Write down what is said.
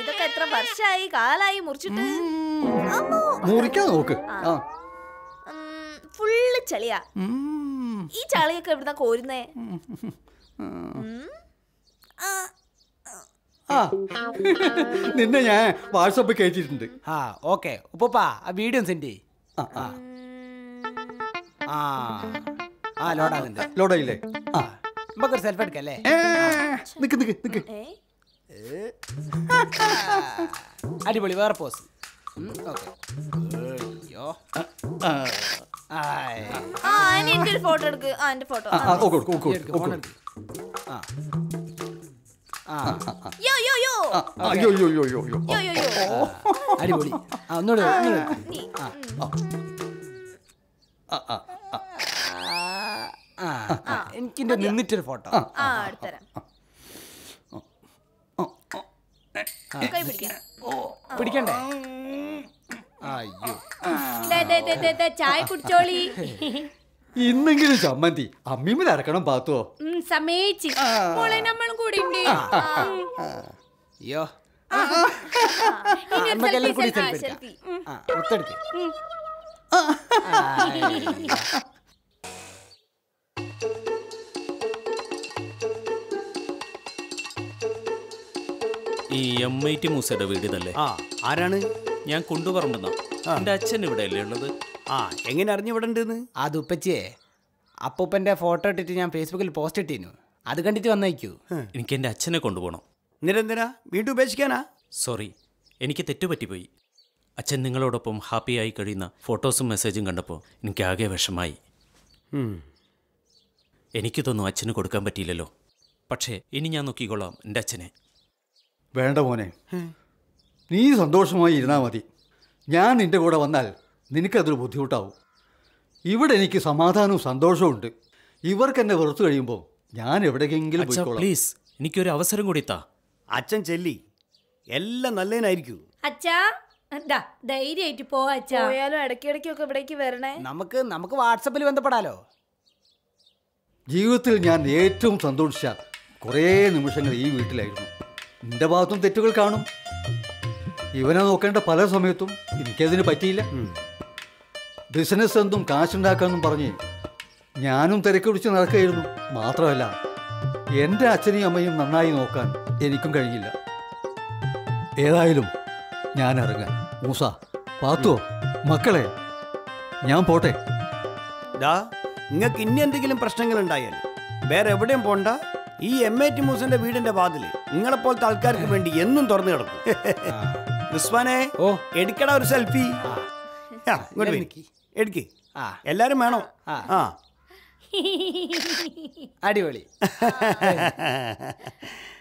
ഇതൊക്കെ എത്ര വർഷമായി കാലായി മുറിച്ചിട്ട്. മുറിക്കാൻ നോക്ക്. ഫുള്ള് ചളിയാ. ഈ ചളിയൊക്കെ എവിടുന്നാ കോരുന്നേ? നിന്നെ ഞാൻ വാട്സപ്പ് കേട്ടിട്ടുണ്ട് ആ ഓക്കെ. ഉപ്പാ ആ വീഡിയോ സെൻഡ് ചെയ്യ്. ആ. ആ ലോഡാകുന്നുണ്ട് ലോഡായില്ലേ? ആ. നമുക്കൊരു സെൽഫി എടുക്കല്ലേ നിക്ക് നിക്ക് നിക്ക്. അടിപൊളി വേറെ പോസ് ഫോട്ടോ എടുക്ക്. ആ എന്റെ ഫോട്ടോ അടിപൊളി. ഒന്നുകൂടെ എടുക്ക്. നീ ആ ആ ആ ആ ആ എനിക്കിന്റെ നിന്നിട്ടൊരു ഫോട്ടോ. ആ. പിടിക്കണ്ടേ? അയ്യോ. ദേ, ദേ, ദേ, ദേ, ദേ, ചായ കുടിച്ചോളി. ഇന്നെങ്കിലും ചമ്മന്തി. അമ്മീമ്മ അരക്കണം പാത്തോ മോളെ നമ്മളും കൂടി അയ്യോ. ഇനി ഒരു നമുക്ക് എല്ലാവരും കൂടി selfie, സെൽഫി സെൽഫി. ഈ എം ഐ ടി മൂസയുടെ വീട് ഇതല്ലേ ആ ആരാണ്? ഞാൻ കൊണ്ടുപറമ്പെന്ന എന്റെ അച്ഛൻ ഇവിടെ അല്ലേ ഉള്ളത്? ആ എങ്ങനെ അറിഞ്ഞു ഇവിടെ ഉണ്ടെന്ന്? അത് ഉപ്പച്ചിയെ അപ്പൂപ്പന്റെ ഫോട്ടോ ഇട്ടിട്ട് ഞാൻ ഫേസ്ബുക്കിൽ പോസ്റ്റ് ഇട്ടിരുന്നു അത് കണ്ടിട്ട് വന്നയക്കൂ എനിക്ക് എന്റെ അച്ഛനെ കൊണ്ടുപോകണം. നിരന്തര? വീണ്ടും ഉപേക്ഷിക്കാനാ? സോറി എനിക്ക് തെറ്റുപറ്റിപ്പോയി. അച്ഛൻ നിങ്ങളോടൊപ്പം ആയി കഴിയുന്ന ഫോട്ടോസും മെസ്സേജും കണ്ടപ്പോൾ എനിക്ക് ആകെ വിഷമായി. എനിക്കിതൊന്നും അച്ഛന് കൊടുക്കാൻ പറ്റിയില്ലല്ലോ. പക്ഷേ ഇനി ഞാൻ നോക്കിക്കോളാം എന്റെ അച്ഛനെ. വേണ്ട മോനെ. നീ സന്തോഷമായി ഇരുന്നാൽ മതി. ഞാൻ നിന്റെ കൂടെ വന്നാൽ നിനക്കതൊരു ബുദ്ധിമുട്ടാവും. ഇവിടെ എനിക്ക് സമാധാനവും സന്തോഷവും ഉണ്ട്. ഇവർക്ക് എന്നെ വെറുത്തു കഴിയുമ്പോൾ ഞാൻ എവിടെയെങ്കിലും പ്ലീസ് എനിക്കൊരു അവസരം കൂടി താ. അച്ഛൻ ചെല്ലി. എല്ലാം നല്ലതിനായിരിക്കും. അച്ഛാ എന്താ ധൈര്യമായിട്ട് പോ അച്ഛാ. പോയാലും ഇടയ്ക്കിടയ്ക്കൊക്കെ ഇവിടേക്ക് വരണേ. നമുക്ക് നമുക്ക് വാട്സപ്പിൽ ബന്ധപ്പെടാലോ. ജീവിതത്തിൽ ഞാൻ ഏറ്റവും സന്തോഷിച്ച കുറേ നിമിഷങ്ങൾ ഈ വീട്ടിലായിരുന്നു. നിന്റെ ഭാഗത്തും തെറ്റുകൾ കാണും. ഇവനെ നോക്കേണ്ട പല സമയത്തും എനിക്കതിന് പറ്റിയില്ല. ബിസിനസ് എന്തും കാശുണ്ടാക്കാമെന്നും പറഞ്ഞ് ഞാനും തിരക്ക് പിടിച്ച് നടക്കുകയായിരുന്നു. മാത്രമല്ല എന്റെ അച്ഛനെയും അമ്മയും നന്നായി നോക്കാൻ എനിക്കും കഴിയില്ല ഏതായാലും ഞാൻ ഇറങ്ങാൻ മൂസ പാത്തോ മക്കളെ ഞാൻ പോട്ടെ. ഡാ നിങ്ങൾക്ക് ഇനി എന്തെങ്കിലും പ്രശ്നങ്ങൾ ഉണ്ടായാൽ വേറെ എവിടെയും പോണ്ട. ഈ എം എ ടി മൂസിന്റെ വീടിന്റെ വാതിൽ നിങ്ങളെപ്പോലത്തെ ആൾക്കാർക്ക് വേണ്ടി എന്നും തുറന്നു കിടക്കും. റിസ്വാനെ ഓ. എടുക്കട ഒരു സെൽഫി. എടുക്ക്. എല്ലാരും വേണോ. ആ. അടിപൊളി.